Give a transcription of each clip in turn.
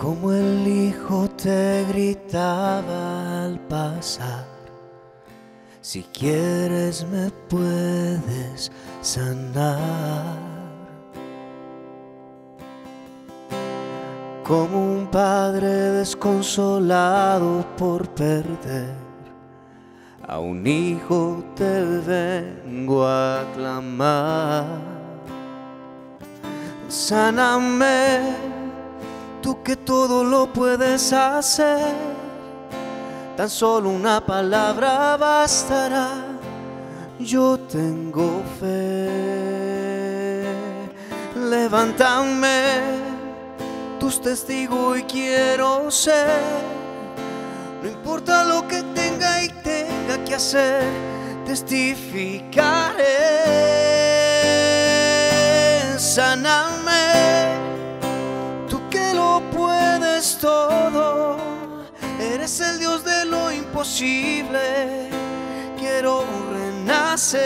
como el hijo te gritaba al pasar. Si quieres me puedes sanar. Como un padre desconsolado por perder a un hijo te vengo a clamar. Sáname, tú que todo lo puedes hacer, tan solo una palabra bastará. Yo tengo fe, levántame, tus testigos y quiero ser. No importa lo que tenga y tenga que hacer, testificaré. Sáname, todo, eres el Dios de lo imposible. Quiero renacer.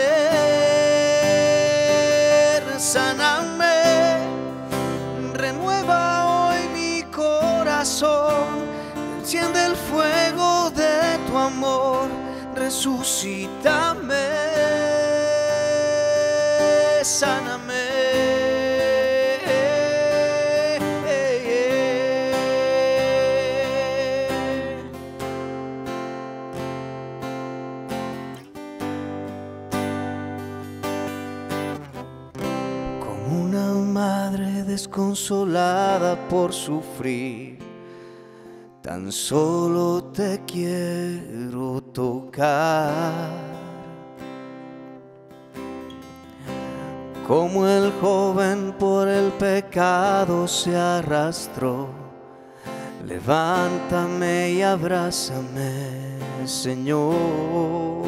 Sáname, renueva hoy mi corazón, enciende el fuego de tu amor, resucítame, sáname. Desconsolada por sufrir, tan solo te quiero tocar. Como el joven por el pecado se arrastró, levántame y abrázame, Señor.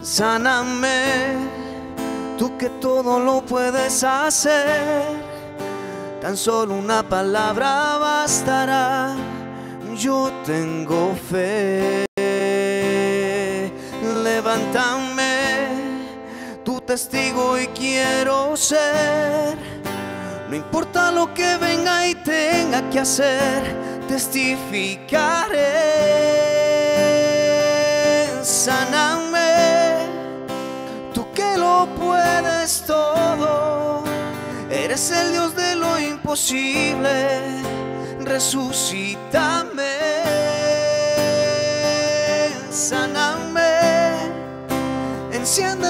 Sáname, tú que todo lo puedes hacer, tan solo una palabra bastará. Yo tengo fe, levántame, tu testigo y quiero ser. No importa lo que venga y tenga que hacer, testificaré. Sáname, puedes todo, eres el Dios de lo imposible. Resucítame, sáname, enciende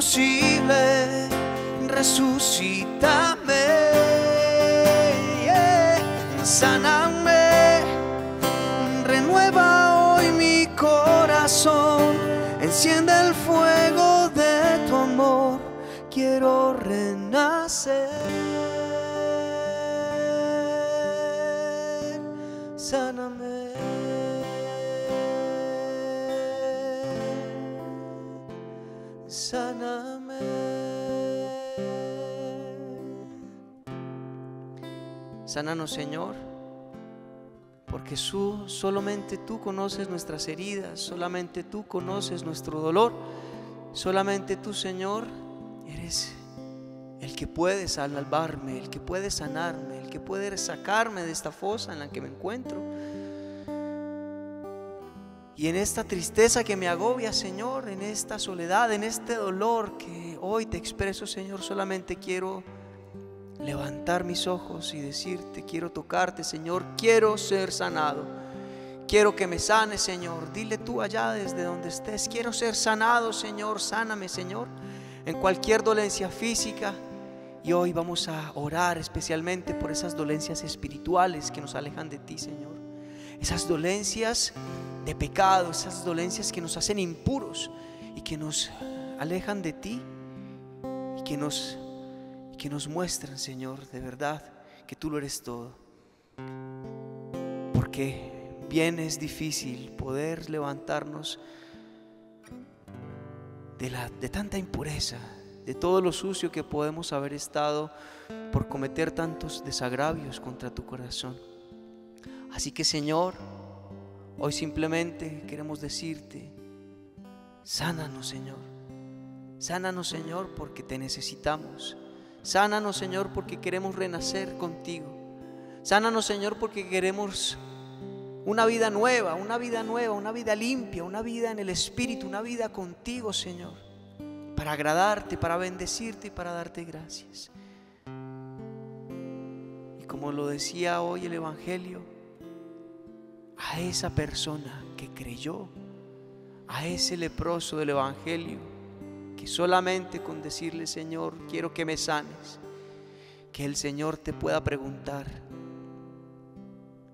lo imposible. Sánanos, Señor, porque tú, solamente tú conoces nuestras heridas, solamente tú conoces nuestro dolor, solamente tú, Señor, eres el que puede salvarme, el que puede sanarme, el que puede sacarme de esta fosa en la que me encuentro. Y en esta tristeza que me agobia, Señor, en esta soledad, en este dolor que hoy te expreso, Señor, solamente quiero levantar mis ojos y decirte, quiero tocarte, Señor, quiero ser sanado. Quiero que me sanes, Señor. Dile tú allá desde donde estés, quiero ser sanado, Señor, sáname, Señor, en cualquier dolencia física. Y hoy vamos a orar especialmente por esas dolencias espirituales que nos alejan de ti, Señor. Esas dolencias de pecado, esas dolencias que nos hacen impuros y que nos alejan de ti y que nos, que nos muestran, Señor, de verdad que tú lo eres todo. Porque bien es difícil poder levantarnos de, la, de tanta impureza, de todo lo sucio que podemos haber estado por cometer tantos desagravios contra tu corazón. Así que Señor, hoy simplemente queremos decirte, sánanos Señor, sánanos Señor porque te necesitamos, sánanos Señor porque queremos renacer contigo, sánanos Señor porque queremos una vida nueva, una vida nueva, una vida limpia, una vida en el Espíritu, una vida contigo Señor, para agradarte, para bendecirte y para darte gracias. Y como lo decía hoy el Evangelio, a esa persona que creyó, a ese leproso del Evangelio, que solamente con decirle, Señor, quiero que me sanes, que el Señor te pueda preguntar,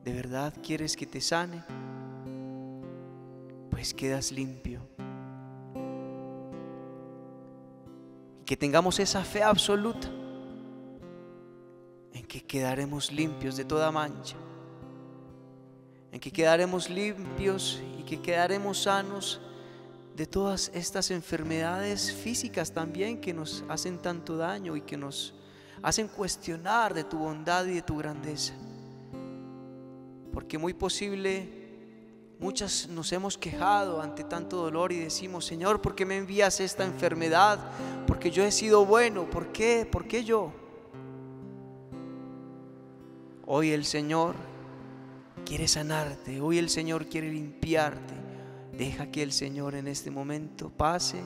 ¿de verdad quieres que te sane? Pues quedas limpio. Y que tengamos esa fe absoluta en que quedaremos limpios de toda mancha en que quedaremos limpios y que quedaremos sanos de todas estas enfermedades físicas también que nos hacen tanto daño y que nos hacen cuestionar de tu bondad y de tu grandeza. Porque muy posible muchas nos hemos quejado ante tanto dolor y decimos, Señor, ¿por qué me envías esta enfermedad? Porque yo he sido bueno, ¿por qué? ¿Por qué yo? Hoy el Señor quiere sanarte, hoy el Señor quiere limpiarte. Deja que el Señor en este momento pase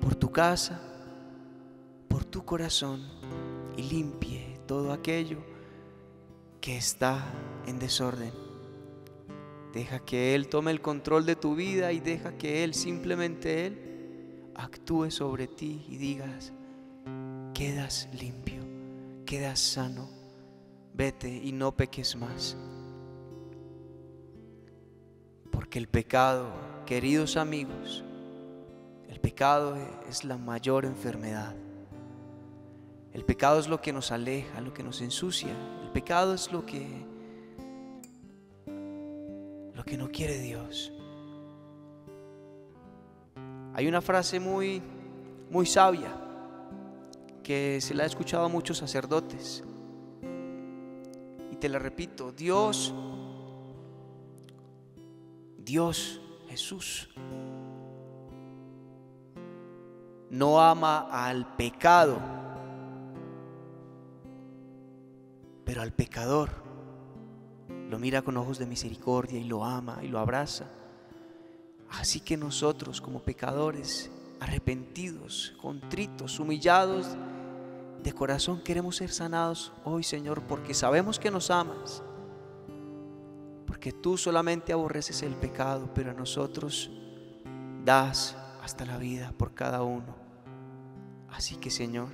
por tu casa, por tu corazón y limpie todo aquello que está en desorden. Deja que Él tome el control de tu vida y deja que Él, simplemente Él, actúe sobre ti y digas, quedas limpio, quedas sano, vete y no peques más. Porque el pecado, queridos amigos, el pecado es la mayor enfermedad. El pecado es lo que nos aleja, lo que nos ensucia. El pecado es lo que lo que no quiere Dios. Hay una frase muy muy sabia que se la ha escuchado a muchos sacerdotes. Y te la repito, Dios Dios Jesús. No ama al pecado, pero al pecador. Lo mira con ojos de misericordia y lo ama y lo abraza. Así que nosotros como pecadores, arrepentidos, contritos, humillados, de corazón queremos ser sanados hoy, Señor, porque sabemos que nos amas porque tú solamente aborreces el pecado, pero a nosotros das hasta la vida por cada uno. Así que Señor,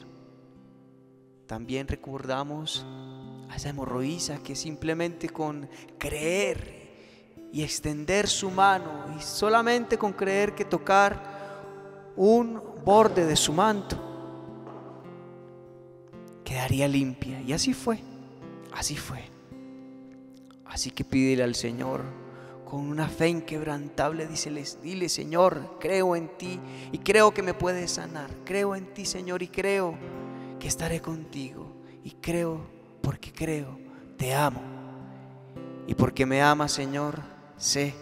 también recordamos a esa hemorroísa que simplemente con creer y extender su mano y solamente con creer que tocar un borde de su manto quedaría limpia. Y así fue, así fue. Así que pídele al Señor con una fe inquebrantable, dile Señor, creo en ti y creo que me puedes sanar. Creo en ti, Señor, y creo que estaré contigo. Y creo porque creo, te amo. Y porque me amas, Señor, sé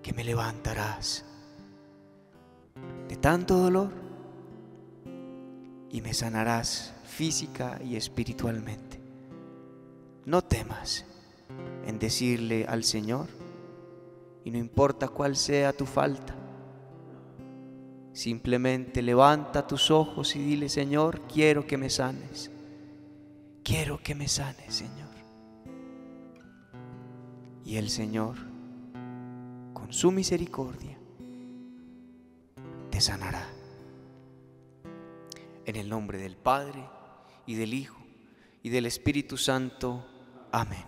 que me levantarás de tanto dolor y me sanarás física y espiritualmente. No temas en decirle al Señor, y no importa cuál sea tu falta, simplemente levanta tus ojos y dile, Señor, quiero que me sanes, quiero que me sanes, Señor. Y el Señor, con su misericordia, te sanará. En el nombre del Padre y del Hijo y del Espíritu Santo. Amén.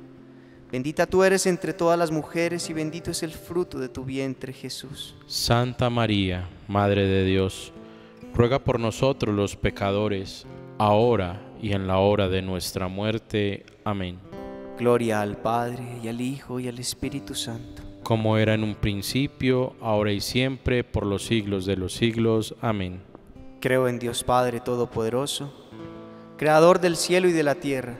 Bendita tú eres entre todas las mujeres y bendito es el fruto de tu vientre Jesús. Santa María, Madre de Dios, ruega por nosotros los pecadores, ahora y en la hora de nuestra muerte. Amén. Gloria al Padre y al Hijo y al Espíritu Santo. Como era en un principio, ahora y siempre, por los siglos de los siglos. Amén. Creo en Dios Padre Todopoderoso creador del cielo y de la tierra.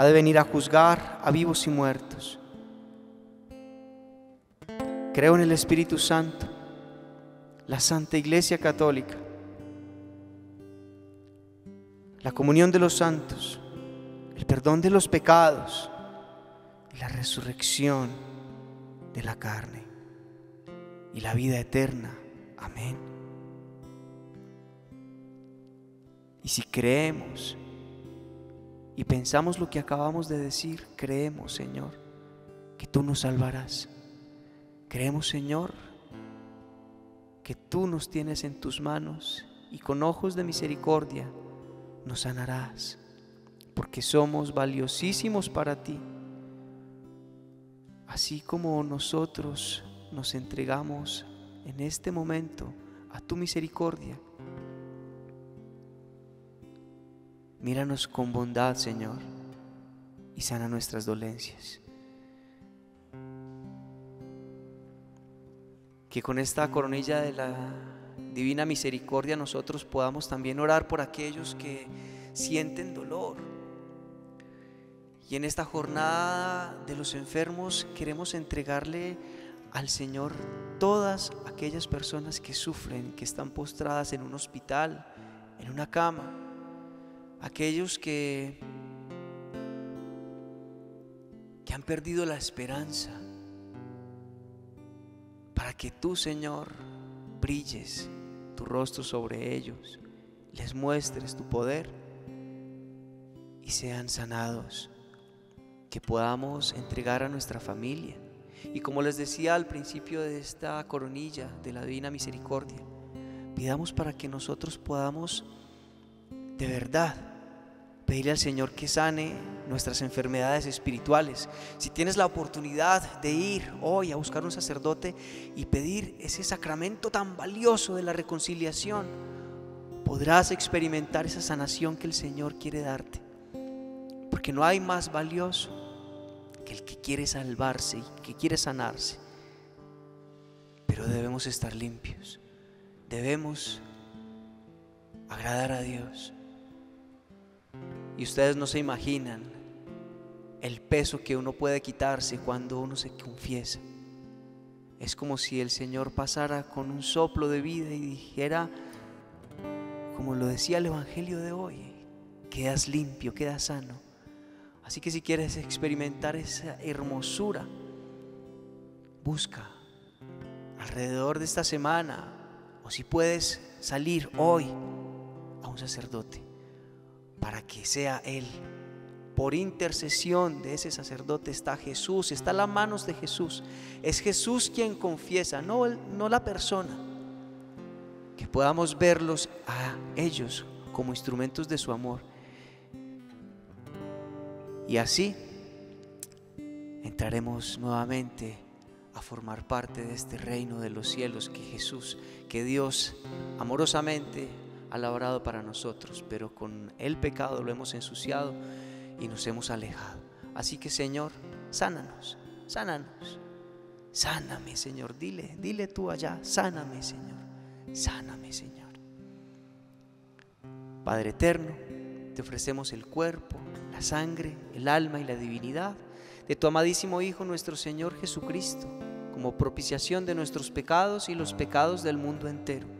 ha de venir a juzgar a vivos y muertos. Creo en el Espíritu Santo, la Santa Iglesia Católica, la comunión de los santos, el perdón de los pecados y la resurrección de la carne y la vida eterna. Amén. Y si creemos y pensamos lo que acabamos de decir, creemos, Señor, que tú nos salvarás. Creemos, Señor, que tú nos tienes en tus manos y con ojos de misericordia nos sanarás, porque somos valiosísimos para ti. Así como nosotros nos entregamos en este momento a tu misericordia, Míranos con bondad, Señor, y sana nuestras dolencias. Que con esta coronilla de la divina misericordia nosotros podamos también orar por aquellos que sienten dolor. Y en esta jornada de los enfermos queremos entregarle al Señor todas aquellas personas que sufren, que están postradas en un hospital, en una cama aquellos que, que han perdido la esperanza, para que tú, Señor, brilles tu rostro sobre ellos, les muestres tu poder y sean sanados, que podamos entregar a nuestra familia. Y como les decía al principio de esta coronilla de la Divina Misericordia, pidamos para que nosotros podamos de verdad pedirle al Señor que sane nuestras enfermedades espirituales. Si tienes la oportunidad de ir hoy a buscar un sacerdote y pedir ese sacramento tan valioso de la reconciliación, podrás experimentar esa sanación que el Señor quiere darte. Porque no hay más valioso que el que quiere salvarse y que quiere sanarse. Pero debemos estar limpios. Debemos agradar a Dios. Y ustedes no se imaginan el peso que uno puede quitarse cuando uno se confiesa. Es como si el Señor pasara con un soplo de vida y dijera, como lo decía el Evangelio de hoy, quedas limpio, quedas sano. Así que si quieres experimentar esa hermosura, busca alrededor de esta semana o si puedes salir hoy a un sacerdote para que sea Él. Por intercesión de ese sacerdote está Jesús, está las manos de Jesús. Es Jesús quien confiesa, no, no la persona. Que podamos verlos a ellos como instrumentos de su amor. Y así entraremos nuevamente a formar parte de este reino de los cielos que Jesús, que Dios amorosamente ha labrado para nosotros, pero con el pecado lo hemos ensuciado y nos hemos alejado. Así que Señor, sánanos, sánanos, sáname Señor, dile, dile tú allá, sáname Señor, sáname Señor. Padre eterno, te ofrecemos el cuerpo, la sangre, el alma y la divinidad de tu amadísimo Hijo nuestro Señor Jesucristo, como propiciación de nuestros pecados y los pecados del mundo entero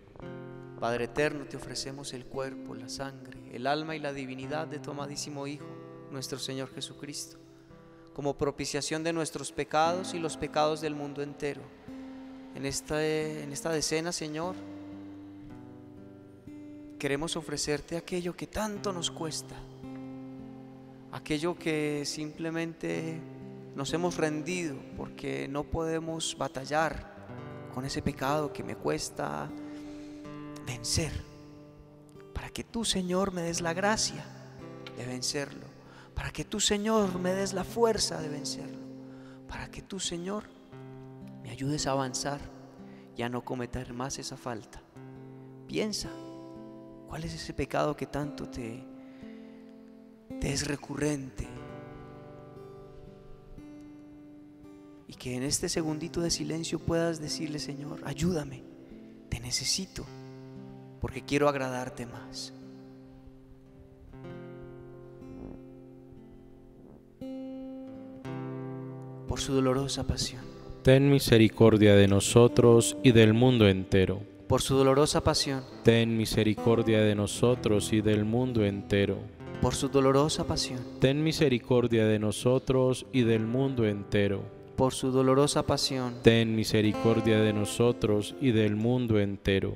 Padre eterno, te ofrecemos el cuerpo, la sangre, el alma y la divinidad de tu amadísimo Hijo, nuestro Señor Jesucristo, como propiciación de nuestros pecados y los pecados del mundo entero. En esta, en esta decena, Señor, queremos ofrecerte aquello que tanto nos cuesta, aquello que simplemente nos hemos rendido porque no podemos batallar con ese pecado que me cuesta vencer. Para que tú, Señor, me des la gracia de vencerlo. Para que tú, Señor, me des la fuerza de vencerlo. Para que tú, Señor, me ayudes a avanzar y a no cometer más esa falta. Piensa, ¿cuál es ese pecado que tanto te, te es recurrente? Y que en este segundito de silencio puedas decirle, Señor, ayúdame, te necesito, porque quiero agradarte más. Por su dolorosa pasión. Ten misericordia de nosotros y del mundo entero. Por su dolorosa pasión. Ten misericordia de nosotros y del mundo entero. Por su dolorosa pasión. Ten misericordia de nosotros y del mundo entero. Por su dolorosa pasión. Ten misericordia de nosotros y del mundo entero.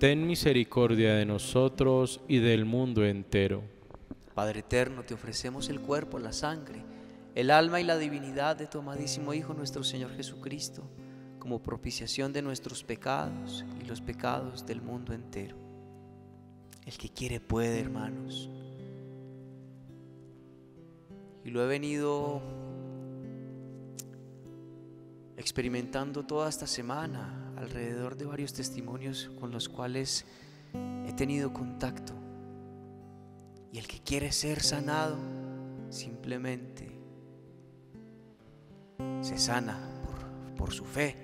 Ten misericordia de nosotros y del mundo entero. Padre eterno, te ofrecemos el cuerpo, la sangre, el alma y la divinidad de tu amadísimo Hijo nuestro Señor Jesucristo, como propiciación de nuestros pecados y los pecados del mundo entero. El que quiere puede, hermanos. Y lo he venido experimentando toda esta semana alrededor de varios testimonios con los cuales he tenido contacto. Y el que quiere ser sanado simplemente se sana por, su fe,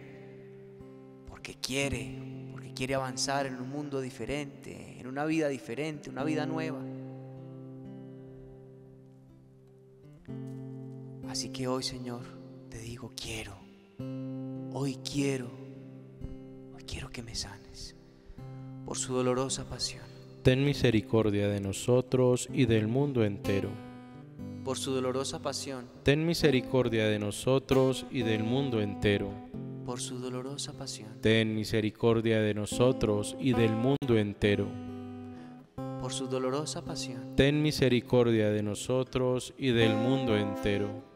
porque quiere, porque quiere avanzar en un mundo diferente, en una vida diferente, una vida nueva. Así que hoy, Señor, te digo, quiero, hoy quiero, quiero que me sanes por su dolorosa pasión. Ten misericordia de nosotros y del mundo entero. Por su dolorosa pasión. Ten misericordia de nosotros y del mundo entero. Por su dolorosa pasión. Ten misericordia de nosotros y del mundo entero. Por su dolorosa pasión. Ten misericordia de nosotros y del mundo entero.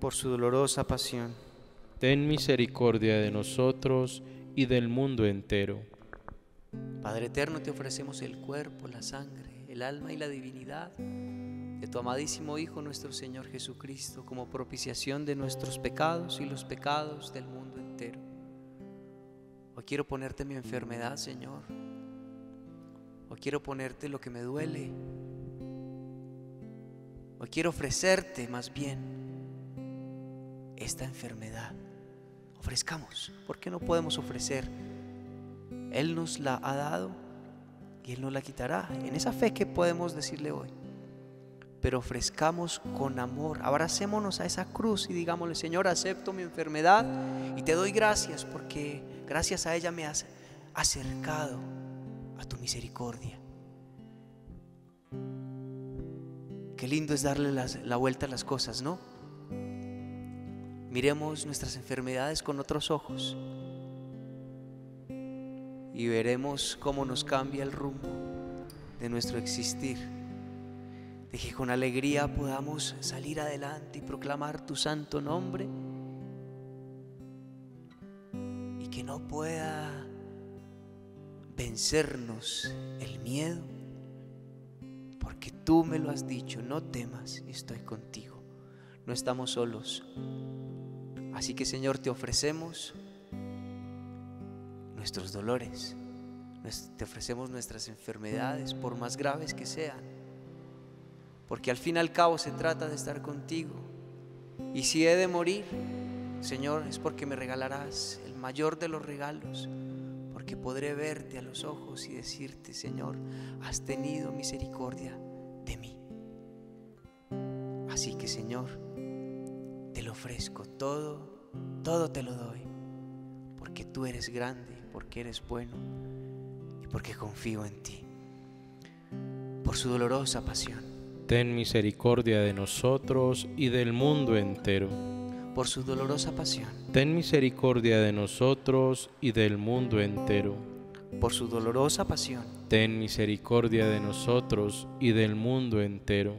Por su dolorosa pasión. Ten misericordia de nosotros y del mundo entero. Padre eterno, te ofrecemos el cuerpo, la sangre, el alma y la divinidad de tu amadísimo Hijo nuestro Señor Jesucristo como propiciación de nuestros pecados y los pecados del mundo entero. Hoy quiero ponerte mi enfermedad, Señor. Hoy quiero ponerte lo que me duele. Hoy quiero ofrecerte más bien esta enfermedad. Ofrezcamos, porque no podemos ofrecer. Él nos la ha dado y Él nos la quitará. En esa fe que podemos decirle hoy pero ofrezcamos con amor, abracémonos a esa cruz y digámosle, Señor, acepto mi enfermedad y te doy gracias porque gracias a ella me has acercado a tu misericordia. Qué lindo es darle la vuelta a las cosas, ¿no? Miremos nuestras enfermedades con otros ojos y veremos cómo nos cambia el rumbo de nuestro existir de que con alegría podamos salir adelante y proclamar tu santo nombre y que no pueda vencernos el miedo, porque tú me lo has dicho, no temas, estoy contigo, no estamos solos. Así que Señor, te ofrecemos nuestros dolores, te ofrecemos nuestras enfermedades, por más graves que sean porque al fin y al cabo se trata de estar contigo. Y si he de morir, Señor, es porque me regalarás el mayor de los regalos, porque podré verte a los ojos y decirte, Señor, has tenido misericordia de mí. Así que, Señor, lo ofrezco todo, todo te lo doy, porque tú eres grande, porque eres bueno y porque confío en ti. Por su dolorosa pasión ten misericordia de nosotros y del mundo entero. Por su dolorosa pasión. Ten misericordia de nosotros y del mundo entero. Por su dolorosa pasión. Ten misericordia de nosotros y del mundo entero.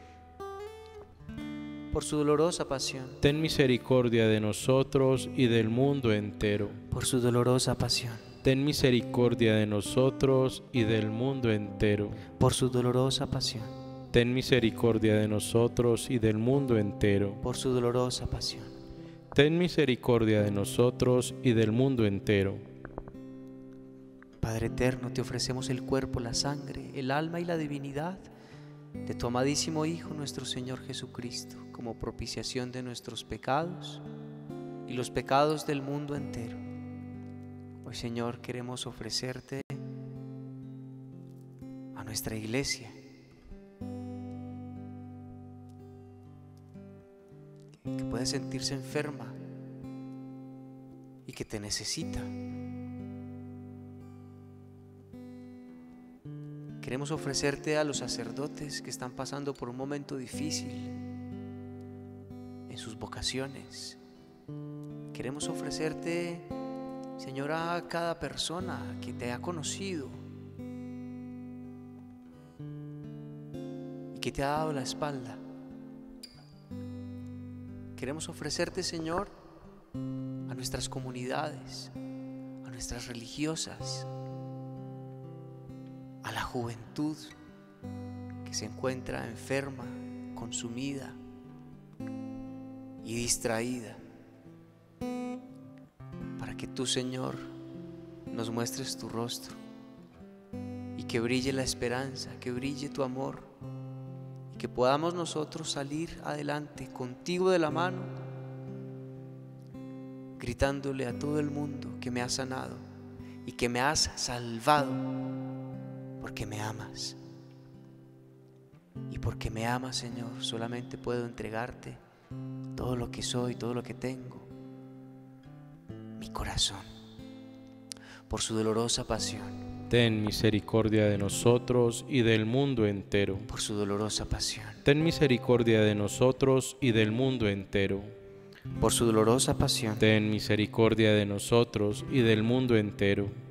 Por su dolorosa pasión. Ten misericordia de nosotros y del mundo entero. Por su dolorosa pasión. Ten misericordia de nosotros y del mundo entero. Por su dolorosa pasión. Ten misericordia de nosotros y del mundo entero. Por su dolorosa pasión ten misericordia de nosotros y del mundo entero. Padre eterno, te ofrecemos el cuerpo, la sangre, el alma y la divinidad de tu amadísimo Hijo nuestro Señor Jesucristo, como propiciación de nuestros pecados y los pecados del mundo entero. Hoy Señor queremos ofrecerte a nuestra iglesia que puede sentirse enferma y que te necesita. Queremos ofrecerte a los sacerdotes que están pasando por un momento difícil en sus vocaciones. Queremos ofrecerte, Señor, a cada persona que te ha conocido y que te ha dado la espalda. Queremos ofrecerte, Señor, a nuestras comunidades, a nuestras religiosas, juventud que se encuentra enferma, consumida y distraída, para que tú, Señor, nos muestres tu rostro y que brille la esperanza, que brille tu amor que podamos nosotros salir adelante contigo de la mano, gritándole a todo el mundo que me has sanado y que me has salvado porque me amas. Y porque me amas, Señor, solamente puedo entregarte todo lo que soy, todo lo que tengo, mi corazón, por su dolorosa pasión ten misericordia de nosotros y del mundo entero. Por su dolorosa pasión. Ten misericordia de nosotros y del mundo entero. por su dolorosa pasión, ten misericordia de nosotros y del mundo entero.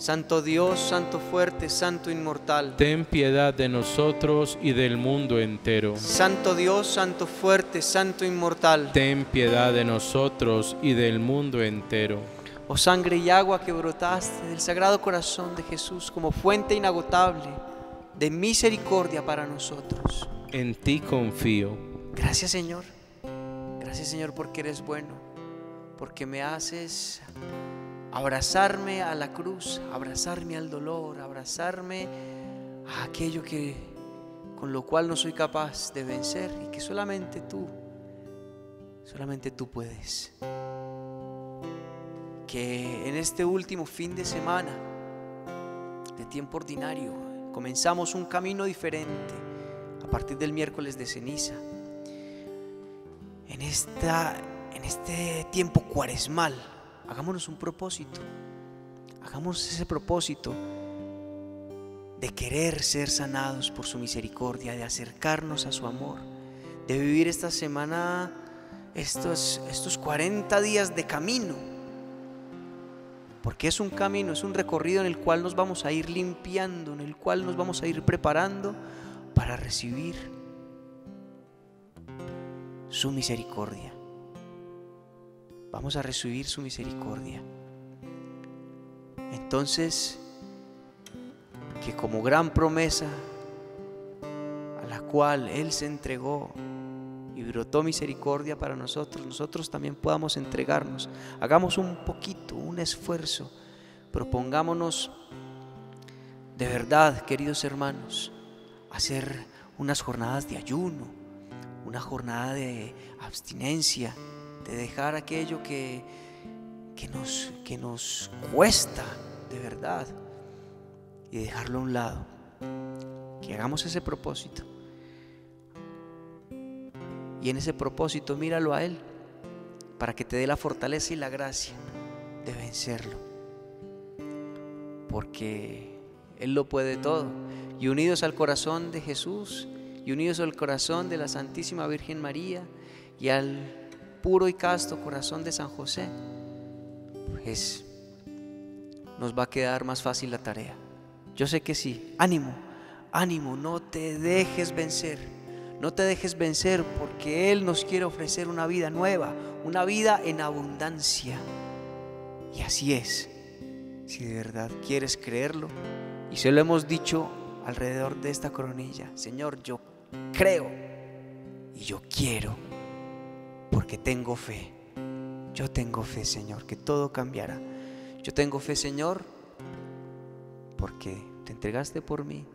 Santo Dios, Santo fuerte, Santo inmortal. Ten piedad de nosotros y del mundo entero. Santo Dios, Santo fuerte, Santo inmortal. Ten piedad de nosotros y del mundo entero. Oh sangre y agua que brotaste del sagrado corazón de Jesús como fuente inagotable de misericordia para nosotros. En ti confío. Gracias Señor. Gracias Señor porque eres bueno, porque me haces abrazarme a la cruz, abrazarme al dolor, abrazarme a aquello que con lo cual no soy capaz de vencer y que solamente tú, solamente tú puedes. Que en este último fin de semana de tiempo ordinario comenzamos un camino diferente a partir del miércoles de ceniza. En, esta, en este tiempo cuaresmal, hagámonos un propósito. Hagamos ese propósito de querer ser sanados por su misericordia, de acercarnos a su amor, de vivir esta semana, estos, estos 40 días de camino. Porque es un camino, es un recorrido en el cual nos vamos a ir limpiando, en el cual nos vamos a ir preparando para recibir su misericordia. Vamos a recibir su misericordia. Entonces, que como gran promesa a la cual Él se entregó y brotó misericordia para nosotros, nosotros también podamos entregarnos. Hagamos un poquito, un esfuerzo. Propongámonos de verdad, queridos hermanos, hacer unas jornadas de ayuno, una jornada de abstinencia, de dejar aquello que, que, nos, que nos cuesta de verdad y dejarlo a un lado. Que hagamos ese propósito. Y en ese propósito míralo a Él para que te dé la fortaleza y la gracia de vencerlo. Porque Él lo puede todo. Y unidos al corazón de Jesús y unidos al corazón de la Santísima Virgen María y al puro y casto corazón de San José, pues nos va a quedar más fácil la tarea. Yo sé que sí. Ánimo, ánimo, no te dejes vencer. No te dejes vencer porque Él nos quiere ofrecer una vida nueva, una vida en abundancia. Y así es. Si de verdad quieres creerlo, y se lo hemos dicho alrededor de esta coronilla, Señor, yo creo y yo quiero porque tengo fe. Yo tengo fe, Señor, que todo cambiará. Yo tengo fe, Señor, porque te entregaste por mí.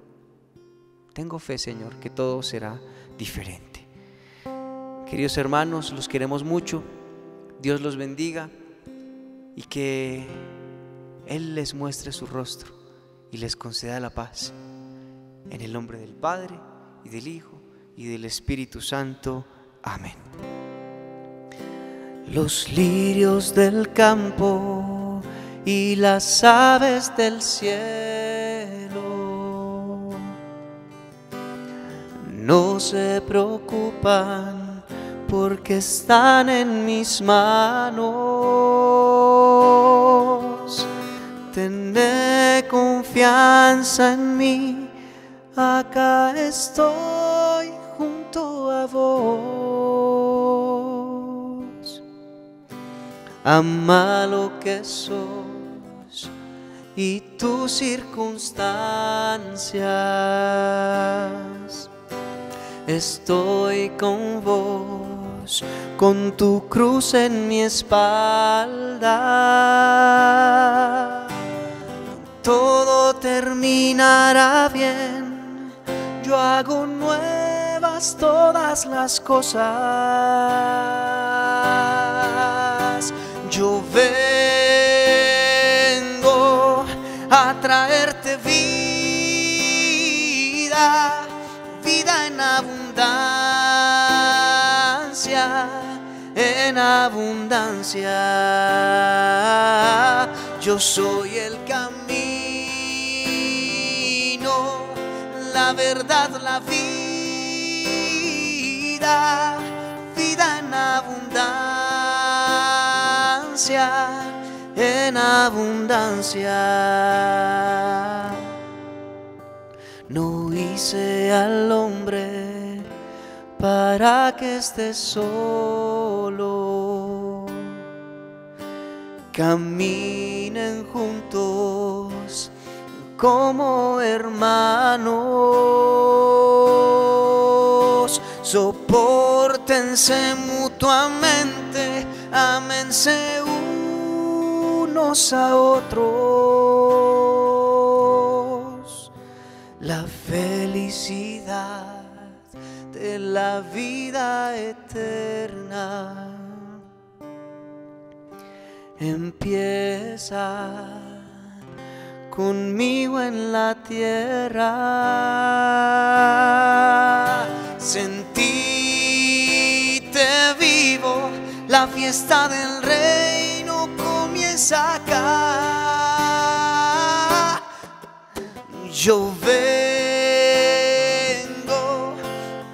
Tengo fe, Señor, que todo será diferente. Queridos hermanos, los queremos mucho. Dios los bendiga y que Él les muestre su rostro y les conceda la paz. En el nombre del Padre y del Hijo y del Espíritu Santo. Amén. Los lirios del campo y las aves del cielo no se preocupan porque están en mis manos. Tené confianza en mí, acá estoy junto a vos. Ama lo que sos y tus circunstancias. Estoy con vos con tu cruz en mi espalda. Todo terminará bien, yo hago nuevas todas las cosas. Vengo a traerte vida, vida en abundancia, en abundancia. Yo soy el camino, la verdad, la vida, vida en abundancia, en abundancia. No hice al hombre para que esté solo. Caminen juntos como hermanos. Sopórtense mutuamente, amense unos a otros. La felicidad de la vida eterna empieza conmigo en la tierra. Sentite vivo, la fiesta del reino acá. Yo vengo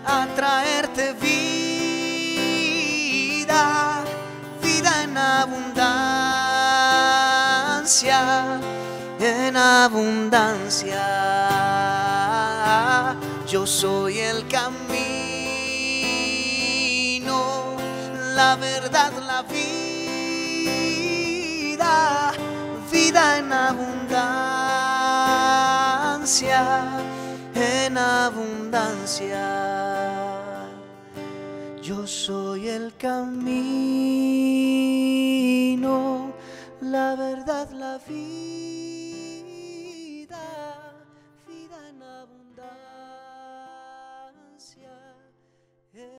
a traerte vida, vida en abundancia, en abundancia. Yo soy el camino, la verdad, en abundancia, en abundancia. Yo soy el camino, la verdad, la vida.